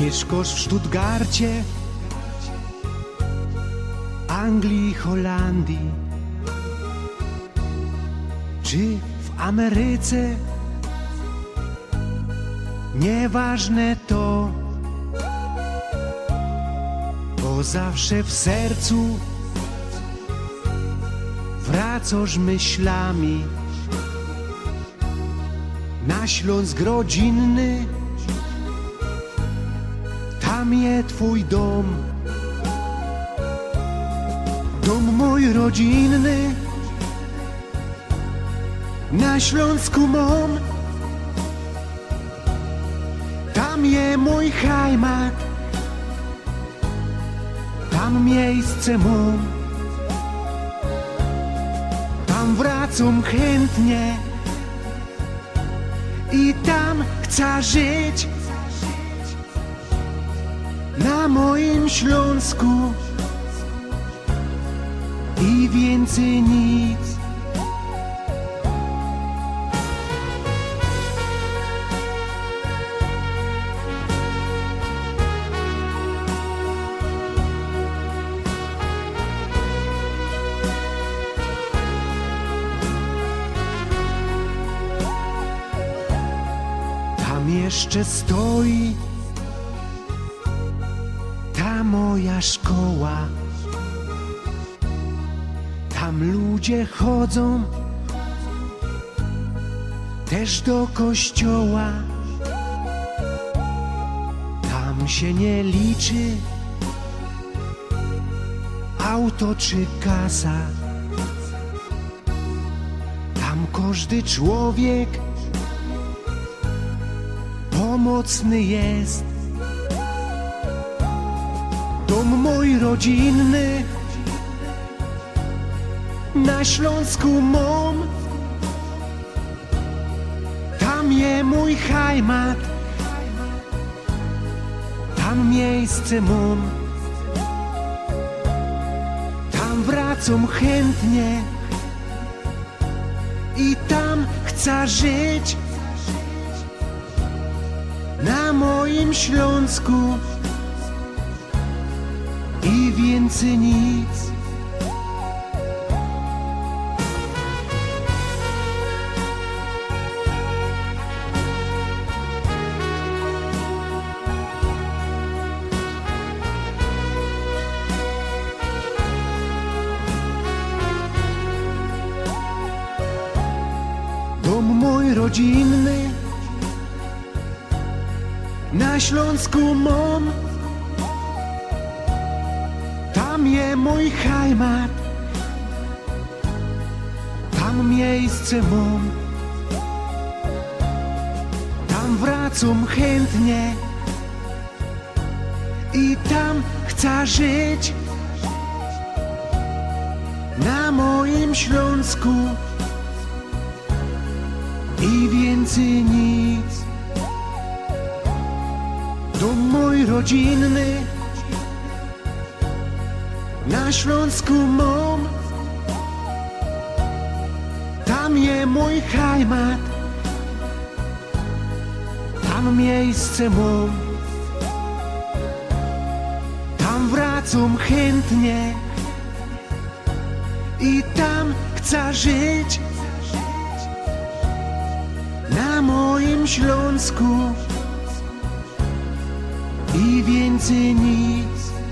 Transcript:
mieszkasz w Stuttgarcie, Anglii, Holandii, czy w Ameryce, nieważne to, bo zawsze w sercu wracasz myślami na Śląsk rodzinny. Tam je twój dom, dom mój rodzinny. Na Śląsku mam, tam je mój heimat, tam miejsce mam, tam wracam chętnie. I tam chcę żyć na moim Śląsku i więcej nic. Tam jeszcze stoi moja szkoła. Tam ludzie chodzą też do kościoła. Tam się nie liczy auto czy kasa. Tam każdy człowiek pomocny jest. Dom mój rodzinny. Na Śląsku mam. Tam je mój heimat, tam miejsce mam. Tam wracam chętnie. I tam chcę żyć. Na moim Śląsku więcej nic. Dom mój rodzinny na Śląsku mam. Je mój heimat, tam miejsce mam. Tam wracam chętnie. I tam chcę żyć. Na moim Śląsku. I więcej nic. Dom mój rodzinny na Śląsku mam. Tam je mój heimat, tam miejsce mam. Tam wracam chętnie i tam chcę żyć na moim Śląsku i więcej nic.